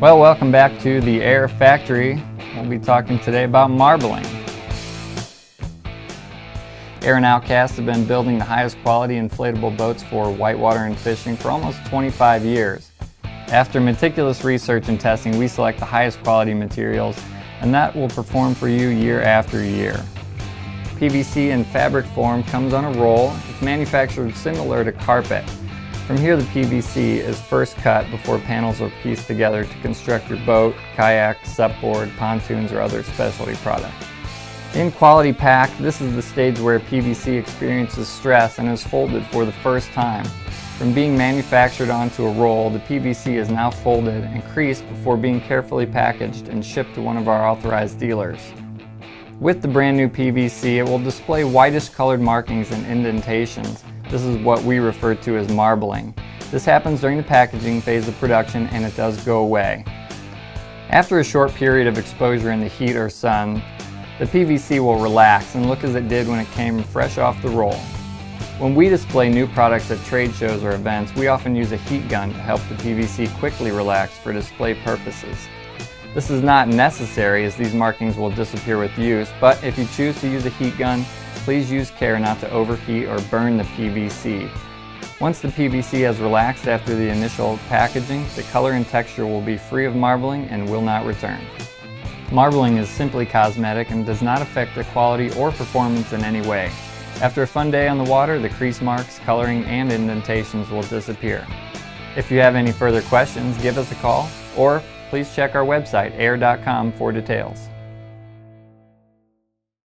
Well, welcome back to the AIRE Factory. We'll be talking today about marbling. AIRE and Outcast have been building the highest quality inflatable boats for whitewater and fishing for almost 25 years. After meticulous research and testing, we select the highest quality materials, and that will perform for you year after year. PVC in fabric form comes on a roll. It's manufactured similar to carpet. From here the PVC is first cut before panels are pieced together to construct your boat, kayak, supboard, pontoons, or other specialty product. In quality pack, this is the stage where PVC experiences stress and is folded for the first time. From being manufactured onto a roll, the PVC is now folded and creased before being carefully packaged and shipped to one of our authorized dealers. With the brand new PVC, it will display whitish colored markings and indentations. This is what we refer to as marbling. This happens during the packaging phase of production and it does go away. After a short period of exposure in the heat or sun, the PVC will relax and look as it did when it came fresh off the roll. When we display new products at trade shows or events, we often use a heat gun to help the PVC quickly relax for display purposes. This is not necessary as these markings will disappear with use, but if you choose to use a heat gun, please use care not to overheat or burn the PVC. Once the PVC has relaxed after the initial packaging, the color and texture will be free of marbling and will not return. Marbling is simply cosmetic and does not affect the quality or performance in any way. After a fun day on the water, the crease marks, coloring, and indentations will disappear. If you have any further questions, give us a call or please check our website, aire.com, for details.